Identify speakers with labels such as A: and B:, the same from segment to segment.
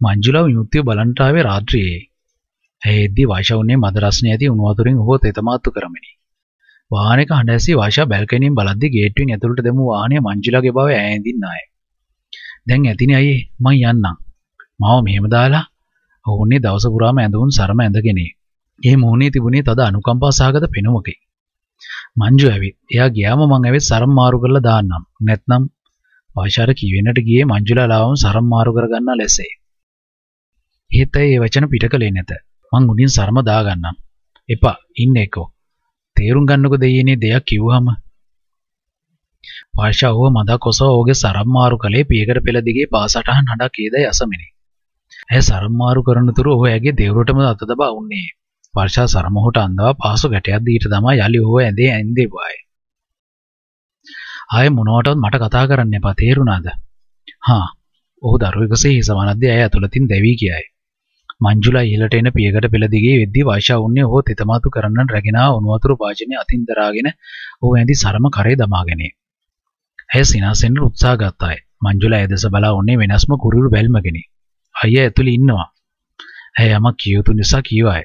A: මංජුලා විමුක්තිය බලන්ට ආවේ රාත්‍රියේ. ඇය එද්දී වාෂා උන්නේ මද රස්නේ ඇති උණු වතුරින් ඔහුව තෙතමාත්තු කරමිනි. වාහනයක හඬ ඇසී වාෂා බැල්කනියෙන් බලද්දී ගේට්ටුවෙන් ඇතුළට දැමූ වාහනය මංජුලාගේ බව ඈ ඇඳින්න ආයේ. දැන් ඇතිනේ අයියේ මං යන්නම්. මාව මෙහෙම දාලා ඔවුන්නේ දවස පුරාම ඇඳුම් සරම ඇඳගෙන. ඒ මොහොනේ තිබුණේ තද අනුකම්පා සහගත පෙනුමකයි. මංජු ඇවිත් එයා ගියාම මං ඇවිත් සරම් මාරු කරලා දාන්නම්. නැත්නම් වාෂාට කියවෙන්නට ගියේ මංජුලා ලාවම සරම් මාරු කරගන්නා ලෙසයි. එහෙත් ඇයි ඒ වචන පිට කළේ නැත. මං උඩින් සරම දාගන්නම්. එපා ඉන්න එකෝ. තේරුම් ගන්නකො දෙයියනේ දෙයක් කිව්වහම වාර්ෂා ඕව මදක් ඔසව ඕගේ සරම් මාරු කළේ පියකට පෙළ දිගේ පාසටහන් හඬක් ඒදයි අසමිනි. ඇය සරම් මාරු කරන තුරු ඔහු ඇගේ දෙවුරටම අත තබා උන්නේ. වර්ෂා සරමහුට අන්දවා පහසු ගැටයක් දීට තමා යලි ඔහුව ඇඳේ ඇන්දේ බාය. ආය මොනවටවත් මට කතා කරන්න එපා තේරුණාද? හා ඔහු දරුවෙකුසේ හිස වනද්දී ඇය ඇතුළතින් දැවී කියයි. මංජුලා ඉහළට එන පියකට පෙළ දිගේ වෙද්දී වාෂා උන්නේ ඔහු තෙතමාතු කරන්න රැගෙන ආ උණු වතුර වාජනය අතින් දරාගෙන ඔහු ඇඳි සරම කරේ දමාගෙන. ඇය සිනාසෙන්න උත්සාහ ගත්තාය. මංජුලා ඇය දෙස බලා උන්නේ වෙනස්ම කුරුළු බැල්මගෙන. අයියා ඇතුළේ ඉන්නවා. ඇය යමක් කිය යුතු නිසා කීවාය.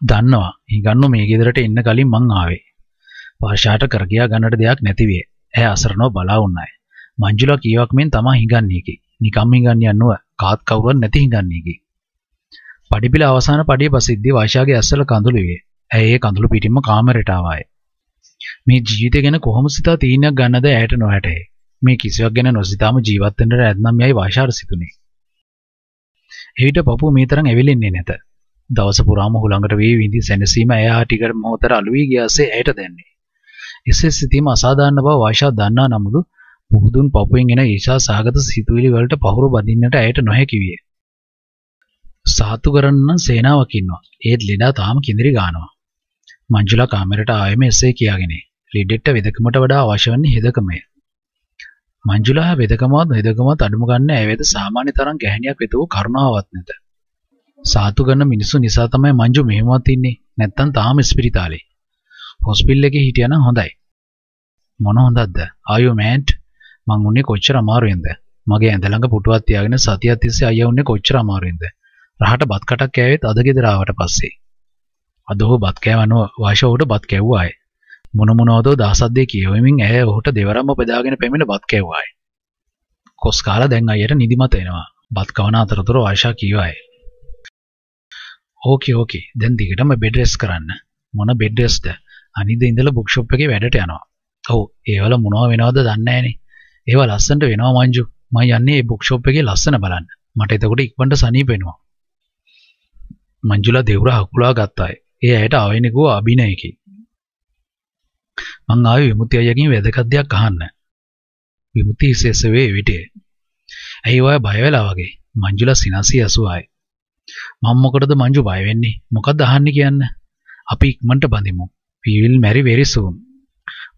A: දන්නවා. හිඟන්නු මේ ගෙදරට එන්න කලින් මං ආවේ. වාෂාට කර ගියා ගන්නට දෙයක් නැති විය. ඇය අසරණව බලා උන්නාය. මංජුලා කීවක් මෙන් තමා හිඟන්නේ කි. නිකම් හිඟන්නේ යන්නුව කාත් කවුරුවත් නැති හිඟන්නේ කි. පඩිපිල අවසාන පඩිය පසිද්දී වාෂාගේ ඇස්සල කඳුළු විය. ඇය ඒ කඳුළු පිටින්ම කාමරයට ආවාය. මේ ජීවිතය ගැන කොහොම සිතා තීරණයක් ගන්නද ඇයට නොහැටේ. මේ කිසිවක් ගැන නොසිතාම ජීවත් වෙන්න ඇත්නම් යයි වාෂාට සිතුනේ. එවිට පපුව මේ තරම් ඇවිලෙන්නේ නැත. දවස පුරාම හුළඟට වී විඳි සැනසීම ඇය හා ටිකට මොහොතර අලු වී ගියාසේ ඇයට දැන්නේ. එසේ සිතීම අසාධාරණ බව වාෂා දන්නා නමුදු පුහුදුන් පපුවෙන් එන ඊශා සාගත සිතුවිලි වලට පහුරු බඳින්නට ඇයට නොහැකි විය. සාතු කරන්න සේනාවක් ඉන්නවා. ඒත් ලෙඩා තාම කිඳිරි ගානවා. මංජුලා කාමරයට ආයෙම එසේ කියාගෙන ලිඩෙට්ට වෙදකමට වඩා අවශ්‍ය වන්නේ හෙදකමය. මංජුලා වෙදකමත් හෙදකමත් අඩුම ගන්න ඇවේද සාමාන්‍ය තරම් ගැහණියක් වෙත වූ කරුණාවක් නැත. සාතු කරන මිනිස්සු නිසා තමයි මංජු මෙහෙමවත් ඉන්නේ. නැත්තම් තාම ස්පිරිතාලේ. හොස්පිටල් එකේ හිටියනම් හොඳයි. මොන හොඳක්ද? ආයෝ මෑන්ට් මං උන්නේ කොච්චර අමාරුවෙන්ද? මගේ ඇඳ ළඟ පුටුවක් තියාගෙන සතියක් තිස්සේ අයියා උන්නේ කොච්චර අමාරුවෙන්ද? රහට බත් කටක් කෑවෙත් අද ගෙදර ආවට පස්සේ. අද ඔහු බත් කෑවනව වාෂාවට බත් කැව්වාය. මොන මොනවදෝ දාසද්දේ කියවමින් ඇය ඔහුට දෙවරම බෙදාගෙන පැමිණ බත් කැව්වාය. කොස් කාලා දැන් අයියට නිදිමත එනවා. බත් කවන අතරතුර වාෂා කීවාය. ඕකේ ඕකේ දැන් දිගටම බෙඩ් රෙස් කරන්න. මොන බෙඩ් රෙස්ද? අනිද්දා ඉඳලා බුක් ෂොප් එකේ වැඩට යනවා. ඔව් ඒවල මොනව වෙනවද දන්නේ නැහනේ. ඒවා ලස්සනට වෙනවා මංජු. මම යන්නේ ඒ බුක් ෂොප් එකේ ලස්සන බලන්න. මට එතකොට ඉක්මනට සනීප වෙනවා. මංජුලා දෙවුර හකුලා ගත්තාය. ඒ ඇයට ආවෙනකෝ අභිනයකි. මං ආවේ විමුක්ති අයියගෙන් වැදගත් දෙයක් අහන්න. විමුක්ති හිසෙසවේ විටේ. ඇයි ඔය බය වෙලා වගේ? මංජුලා සිනාසී ඇසුවායි. මම මොකටද මංජු බය වෙන්නේ? මොකද්ද අහන්නේ කියන්න? අපි ඉක්මනට බඳිමු. we will marry very soon.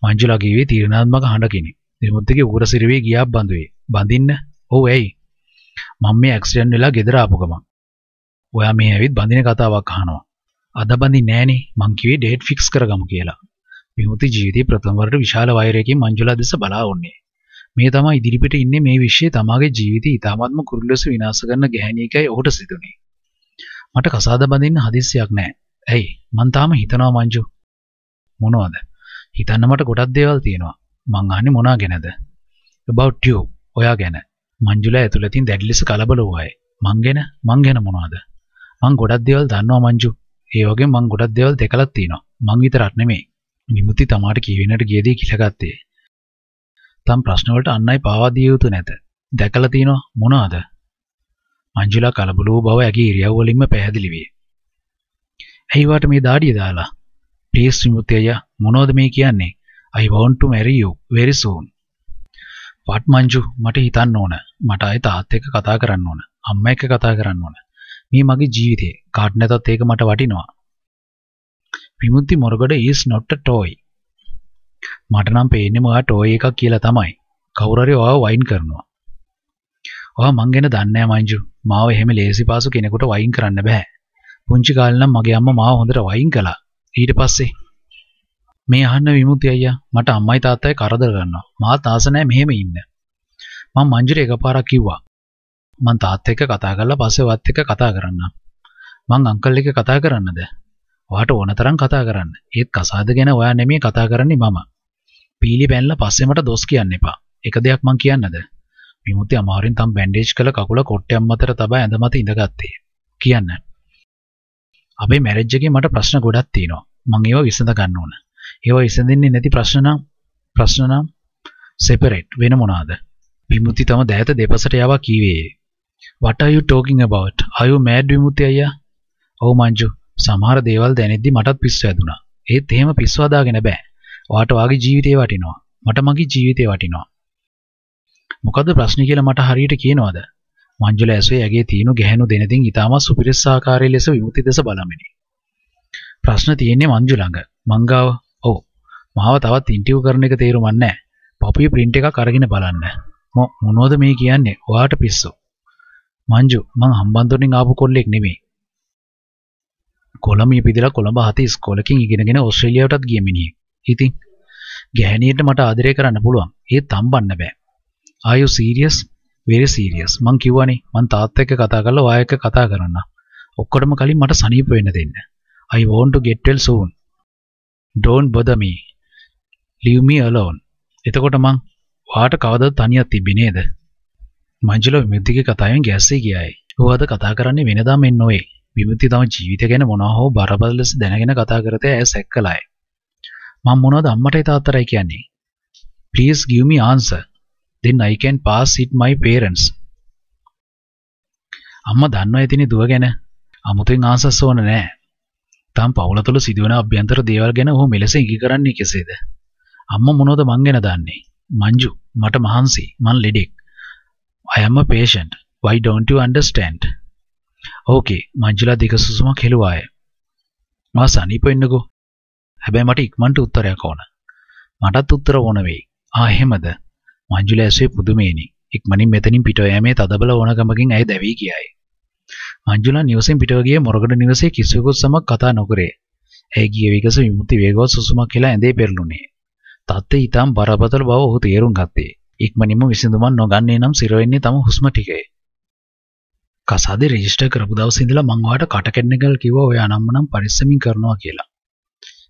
A: Manjula කිව්වේ තීරණාත්මක හඬකිනි. විමුක්තිගේ උගුර සිරවේ ගියා බඳුවේ. බඳින්න? ඔව් ඇයි? මම මේ ඇක්සිඩන්ට් වෙලා ගෙදර ආපු ගමන්. ඔයා මේ ඇවිත් බඳින කතාවක් අහනවා. අද බඳින්නේ නෑනේ. මං කිව්වේ ඩේට් ෆික්ස් කරගමු කියලා. විමුක්ති ජීවිතේ ප්‍රථම වරට විශාල වෛරයකින් මංජුලා දෙස බලා වුණේ. මේ තමයි ඉදිරිපිට ඉන්නේ මේ විශ්වයේ තමාගේ ජීවිතය ඉතාමත්ම කුරුල්ලෙස විනාශ කරන ගැහණියකයි ඔහුට සිදුනේ. මට කසාද බඳින්න හදිස්සියක් නෑ. ඇයි? මං තාම හිතනවා මංජු. මොනවද? හිතන්න මට ගොඩක් දේවල් තියෙනවා. මං අහන්නේ මොනවා ගැනද? about you. ඔයා ගැන. මංජුලා ඇතුළතින් දැඩි ලෙස කලබල වුණාය. මං ගැන මං ගැන මොනවද? මං ගොඩක් දේවල් දන්නවා මංජු. ඒ වගේ මං ගොඩක් දේවල් දැකලත් තියෙනවා. මං විතරක් නෙමෙයි. විමුක්ති තමාට කියවෙන්නට ගිය දේ කිලගත්තේ. තම් ප්‍රශ්න වලට අන්නයි පාවා දිය යුතු නැත. දැකලා තියෙනවා මොනවද? මංජුලා කලබල වූ බව ඇගේ ඉරියව් වලින්ම පැහැදිලි වේ. ඇයි වාට මේ දාඩිය දාලා? ප්ලීස් විමුක්ති අයියා මොනවද මේ කියන්නේ? I want to marry you very soon. වත් මංජු මට හිතන්න ඕන. මට ආයේ තාත් එක්ක කතා කරන්න ඕන. අම්මා එක්ක කතා කරන්න ඕන. මේ මගේ ජීවිතේ. කාට නැතත් ඒක මට වටිනවා. විමුක්ති Moragoda is not a toy. මට නම් පේන්නේ මොකා ටෝයි එකක් කියලා තමයි. කවුරු හරි ඔයාව වයින් කරනවා. ඔයා මං ගැන දන්නේ නැහැ මංජු. මාව එහෙම ලේසි පාසු කෙනෙකුට වයින් කරන්න බෑ. පුංචි කාලේ නම් මගේ අම්මා මාව හොඳට වයින් කළා. ඊට පස්සේ මේ අහන්න විමුක්ති අයියා මට අම්මයි තාත්තයි කරදර කරනවා. මාත් ආස නැහැ මෙහෙම ඉන්න. මම මංජුට එකපාරක් කිව්වා. මං තාත්තා එක්ක කතා කරලා පස්සේ වත් එක්ක කතා කරන්නම්. මං අංකල් එක්ක කතා කරන්නද? ඔයාට ඕන තරම් කතා කරන්න. ඒත් කසාද ගැන ඔයා නෙමෙයි කතා කරන්නේ මම. පීලි පැනලා පස්සේ මට දොස් කියන්න එපා. එක දෙයක් මං කියන්නද? විමුක්ති අමාරුවෙන් තම බැන්ඩේජ් කළ කකුල කොට්ටයක් මතට තබා ඇඳ මත ඉඳගත්තේ. කියන්න. අපේ මැරේජ් එකේ මට ප්‍රශ්න ගොඩක් තියෙනවා. මං ඒවා විසඳ ගන්න ඕන. ඒවා විසඳෙන්නේ නැති ප්‍රශ්න නම් ප්‍රශ්න නම් සෙපරේට් වෙන මොනවාද? විමුක්ති තම දෑත දෙපසට යවා කීවේ. What are you talking about? Are you mad විමුක්ති අයියා? ඔව් මංජු. සමහර දේවල් දැනෙද්දි මටත් පිස්සු හැදුනා. ඒත් එහෙම පිස්සු හදාගෙන බෑ. ඔයාට වාගේ ජීවිතේ වටිනවා. මට මගේ ජීවිතේ වටිනවා. මොකද්ද ප්‍රශ්නේ කියලා මට හරියට කියනවද? මංජුල ඇසුවේ ඇගේ තීනු ගැහෙනු දෙනදින් ඊටමත් සුපිරිස්සාකාරී ලෙස විමුක්ති දෙස බලමිනි. ප්‍රශ්න තියෙන්නේ මංජු ළඟ. මංගාව ඔව්. මාව තවත් ඉන්ටර්විව් කරන එක තේරුම් නැහැ. පපුවේ print එකක් අරගෙන බලන්න. මොනවද මේ කියන්නේ? ඔයාට පිස්සු. මංජු මං හම්බන්තොටින් ආපු කොල්ලෙක් නෙමෙයි. කොළඹ ඉපිදලා කොළඹ හතේ ඉස්කෝලකින් ඉගෙනගෙන ඕස්ට්‍රේලියාවටත් ගිය මිනිහෙක්. ඉතින් ගැහණියට මට ආදරය කරන්න පුළුවන්. ඒත් හම්බන්න බෑ. Are you serious? very serious. මං කිව්වනේ මං තාත්තා එක්ක කතා කරලා ඔයා එක්ක කතා කරන්න. ඔක්කොටම කලින් මට සනීප වෙන්න දෙන්න. I want to get well soon. Don't bother me. Leave me alone. එතකොට මං ඔයාට කවදාද තනියක් තිබ්බේ නේද? මංජුල විමුක්තිගේ කතාවෙන් ගැස්සේ ගියායි. ඔයාද කතා කරන්නේ වෙනදාම එන්න ඔයේ. විමුක්ති තම ජීවිතය ගැන මොනවා හෝ බරපතල ලෙස දැනගෙන කතා කරතේ ඇය සැක්කලයි. මම මොනවද අම්මටයි තාත්තටයි කියන්නේ? Please give me answer. Then I can pass it my parents. අම්මා දන්නවා ඉතින් දුව ගැන. අමුතෙන් ආසස් ඕන නෑ. තාම පවුල තුළ සිදුවන අභ්‍යන්තර දේවල් ගැන ඔහු මෙලෙස ඉඟි කරන්නේ කෙසේද? අම්මා මොනවද මං ගැන දන්නේ? මංජු මට මහන්සි මං ලෙඩෙක්. I am a patient. Why don't you understand? ඕකේ මංජුලා දෙක සුසුමක් හෙළුවාය. මා සනීප වෙන්නකෝ. හැබැයි මට ඉක්මනට උත්තරයක් ඕන. මටත් උත්තර ඕන වෙයි. ආ එහෙමද? මංජුලා ඇස්සේ පුදුමේනි. ඉක්මනින් මෙතනින් පිටව යෑමේ තදබල ඕනකමකින් ඇය දැවී ගියායි. මංජුලා නිවසෙන් පිටව ගියේ මොරගඩ නිවසේ කිසිවෙකුත් සමග කතා නොකරේ. ඇය ගිය විගස විමුක්ති වේගවත් සුසුමක් කියලා ඇඳේ පෙරළුනේ. තත්ත්වය ඊටම් බරපතල බව ඔහු තේරුම් ගත්තේ. ඉක්මනින්ම විසඳුමක් නොගන්නේ නම් සිර වෙන්නේ තම හුස්ම ටිකේ. කසාදේ රෙජිස්ටර් කරපු දවසේ ඉඳලා මං ඔයාට කට කෙන්නකල් කිව්වා ඔයා නම් නම් පරිස්සමින් කරනවා කියලා.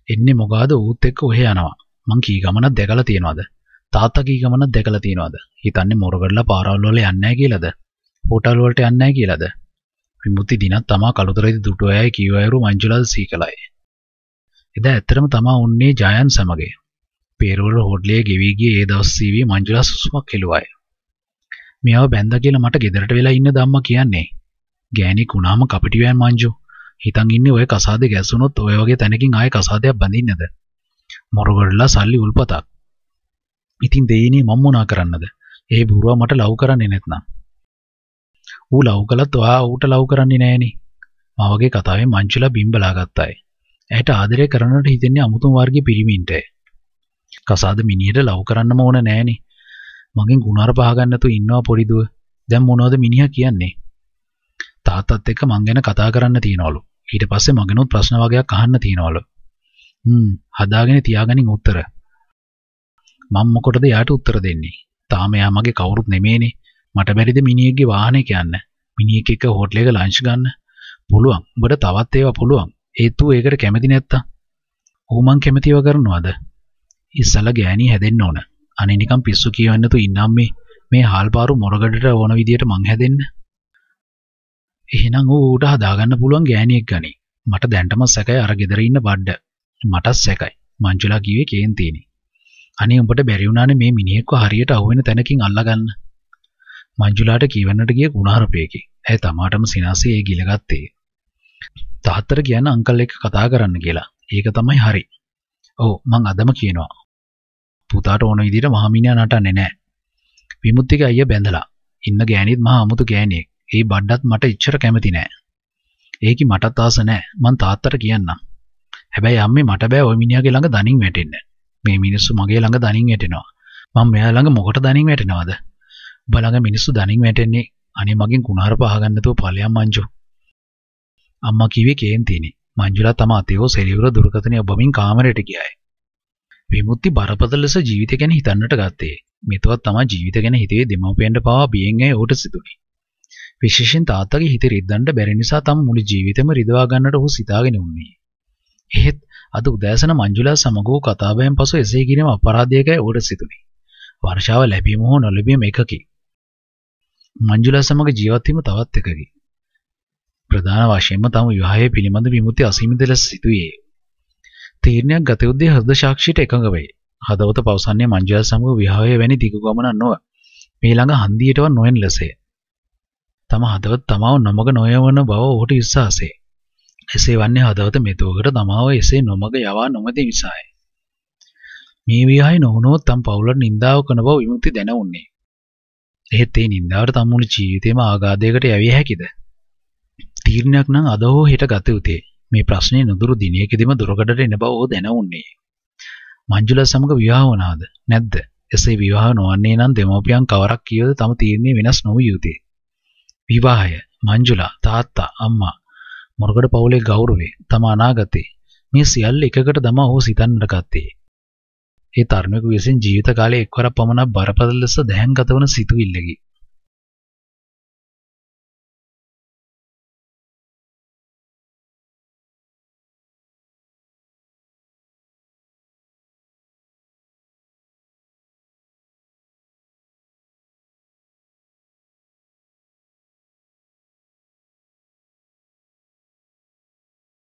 A: එන්නේ මොකಾದ ඌත් එක්ක ඔහෙ යනවා. මං කී ගමනක් දැකලා තියනවාද? තාත්තා කී ගමනක් දැකලා තියනවාද? හිතන්නේ මොරගඩලා පාරවල් වල යන්නේ නැහැ කියලාද? හෝටල් වලට යන්නේ නැහැ කියලාද? විමුක්ති දිනක් තමා කළුතරේදී දුටු අයයි කීව අයරු මංජුලාල් සීකලයි. එදා ඇත්තටම තමා උන්නේ ජයන් සමගය. පේරවල හෝටලේ ගෙවි ගියේ ඒ දවස් සීවි මංජුලා සුසුමක් හෙළුවාය. මෙයාව බැන්දා කියලා මට ගෙදරට වෙලා ඉන්න ධම්ම කියන්නේ. ගෑණි කුණාම කපටිවෑන් මංජු. හිතන් ඉන්නේ ඔය කසාදේ ගැස්සුනොත් ඔය වගේ තැනකින් ආයේ කසාදයක් බඳින්නද? මොරගොඩලා සල්ලි උල්පතක්. ඉතින් දෙයිනේ මම මොනා කරන්නද? ඒ බුරුවා මට ලව් කරන්නේ නැත්නම්. ඌ ලව් කළත් ඔයා ඌට ලව් කරන්නේ නෑනේ. මා වගේ කතාවෙන් මංචුලා බිම්බලා ගත්තායි. ඇයට ආදරය කරනට හිතෙන්නේ අමුතුම වර්ගයේ පිරිමින්ට. කසාද මිනිහට ලව් කරන්නම ඕන නෑනේ. මගෙන් ගුණාර පහගන්න නැතුව ඉන්නවා පොඩි දුව. දැන් මොනවද මිනිහා කියන්නේ? තාත්තත් එක්ක මං ගැන කතා කරන්න තියනවලු. ඊට පස්සේ මගෙනුත් ප්‍රශ්න වගේක් අහන්න තියනවලු. හ්ම් හදාගෙන තියාගනින් උත්තර. මම මොකටද යාට උත්තර දෙන්නේ? තාම යා මගේ කවුරුත් නෙමේනේ. මට බැරිද මිනිහෙක්ගේ වාහනයක යන්න? මිනිහෙක් එක්ක හෝටලයක ලන්ච් ගන්න? පුළුවන්. උඹට තවත් ඒවා පුළුවන්. ඒත් ඌ ඒකට කැමති නැත්තම්. ඌ මං කැමතිව කරනවද? ඉස්සලා ගෑණි හැදෙන්න ඕන. අනේ නිකන් පිස්සු කියවන්න තු ඉන්නම් මේ මේ හාල්පාරු මොරගඩට ඕන විදියට මං හැදෙන්න. එහෙනම් ඌ ඌට හදාගන්න පුළුවන් ගෑණියෙක් ගනි. මට දැන්ටම සැකයි අර ගෙදර ඉන්න බඩ. මටත් සැකයි. මංජුලා කිව්වේ කේන්තිනේ. අනේ උඹට බැරි වුණානේ මේ මිනිහෙක්ව හරියට අහුවෙන තැනකින් අල්ලගන්න. මංජුලාට කියවන්නට ගිය ගුණාරපේකි. ඇය තමාටම සිනාසේ ඒ ගිලගත්තේ. තාත්තට කියන්න අංකල් එක්ක කතා කරන්න කියලා. ඒක තමයි හරි. ඔව් මං අදම කියනවා. පුතාට ඕන විදිහට මහමිනියා නටන්නේ නැහැ. විමුක්තික අයියා බැඳලා. ඉන්න ගෑණිත් මහා අමුතු ගෑණියෙක්. ඒ බඩත් මට ඉච්චර කැමති නෑ. ඒකි මටත් ආස නෑ. මං තාත්තට කියන්නම්. හැබැයි අම්මේ මට බෑ ওই මිනිහාගේ ළඟ දණින් වැටෙන්න. මේ මිනිස්සු මගේ ළඟ දණින් වැටෙනවා. මම මෙයා ළඟ මොකට දණින් වැටෙනවද? ඔබ ළඟ මිනිස්සු දණින් වැටෙන්නේ අනේ මගෙන් කුණාර පහගන්න නැතුව ඵලයන් මංජු. අම්මා කිව්වේ කේන්තිනේ. මංජුලා තම අතේෝ සෙලිවුර දුරකථනය ඔබමින් කාමරයට ගියායි. විමුක්ති බරපතල ලෙස ජීවිතය ගැන හිතන්නට ගත්තේ. මෙතවත් තමා ජීවිත ගැන හිතේ දෙමව්පියන්ට පවා බියෙන් ඇය ඌට සිදුනේ. විශේෂයෙන් තාත්තගේ හිත රිද්දන්න බැරි නිසා තම මුළු ජීවිතෙම රිදවා ගන්නට ඔහු සිතාගෙන උන්නේ. එහෙත් අද උදෑසන මංජුලා සමග වූ කතාබහෙන් පසු එසේ කිරීම අපරාධයකයි ඔහුට සිතුනේ. වර්ෂාව ලැබීම හෝ නොලැබීම එකකි. මංජුලා සමග ජීවත් වීම තවත් එකකි. ප්‍රධාන වශයෙන්ම තම විවාහය පිළිබඳ විමුක්ති අසීමිත ලෙස සිටුවේ. තීරණයක් ගත යුත්තේ හෘද සාක්ෂියට එකඟ වේ. හදවත පවසන්නේ මංජුලා සමග විවාහය වැනි දිගු ගමනක් නොව මේ ළඟ හන්දියටවත් නොයන ලෙසය. තම හදවත තමාව නොමග නොයවන බව ඔහුට විශ්වාසය. එසේ වන්නේ හදවත මෙතුවකට තමාව එසේ නොමග යවා නොමැති නිසායි. මේ විවාහය නොවුනොත් තම පවුලට නින්දාව කරන බව විමුක්ති දැනුන්නේ. එහෙත් ඒ නින්දාවට තම මුළු ජීවිතේම ආඝාතයකට යවිය හැකිද? තීරණයක් නම් අද හෝ හෙට ගත යුතුය. මේ ප්‍රශ්නේ නුදුරු දිනයකදීම දුරකඩට එන බව ඔහු දැනුන්නේ. මංජුලා සමග විවාහ වුණාද? නැද්ද? එසේ විවාහ නොවන්නේ නම් දෙමෝපියන් කවරක් කියවද තම තීරණය වෙනස් නොවිය යුතුය. විවාහය, මංජුලා, තාත්තා, අම්මා, මොරගඩ පවුලේ ගෞරවය, තම අනාගතේ මේ සියල්ල එකකට දමා ඔහු සිතන්නට ගත්තේ. ඒ තරුණයෙකු විසින් ජීවිත කාලයේ එක්වරක් පමණක් බරපතල ලෙස දැහැන් ගතවන සිතුවිල්ලකි.